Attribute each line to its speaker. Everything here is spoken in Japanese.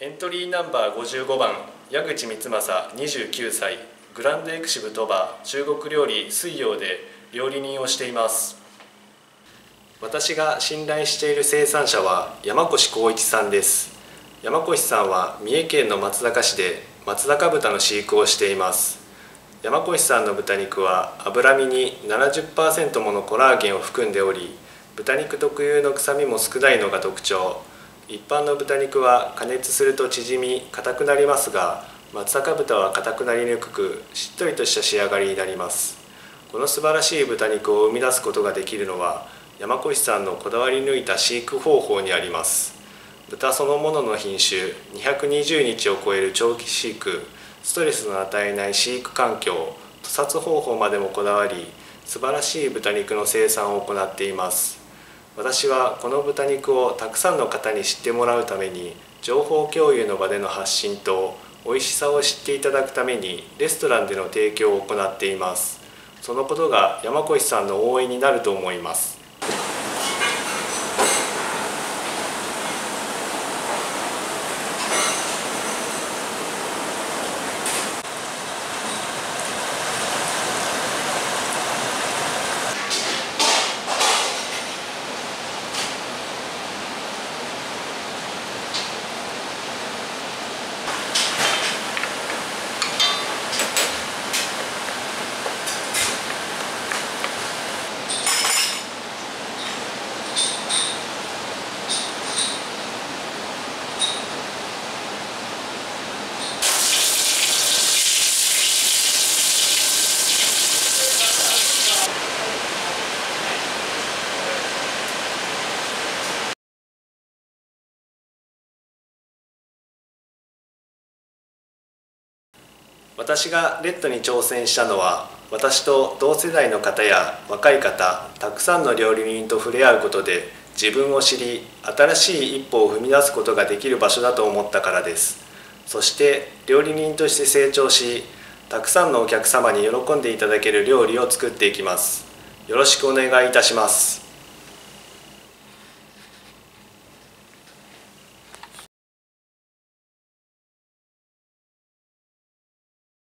Speaker 1: エントリーナンバー55番矢口光正29歳グランドエクシブ鳥羽中国料理水陽で料理人をしています。私が信頼している生産者は山越光一さんです。山越さんは三重県の松坂市で松坂豚の飼育をしています。山越さんの豚肉は脂身に70%ものコラーゲンを含んでおり豚肉特有の臭みも少ないのが特徴。一般の豚肉は加熱すると縮み硬くなりますが松阪豚は硬くなりにくくしっとりとした仕上がりになります。この素晴らしい豚肉を生み出すことができるのは山越さんのこだわり抜いた飼育方法にあります。豚そのものの品種220日を超える長期飼育ストレスの与えない飼育環境屠殺方法までもこだわり素晴らしい豚肉の生産を行っています。私はこの豚肉をたくさんの方に知ってもらうために情報共有の場での発信と美味しさを知っていただくためにレストランでの提供を行っています。そのことが山越さんの応援になると思います。私がレッドに挑戦したのは私と同世代の方や若い方たくさんの料理人と触れ合うことで自分を知り新しい一歩を踏み出すことができる場所だと思ったからです。そして料理人として成長したくさんのお客様に喜んでいただける料理を作っていきます。よろしくお願いいたします。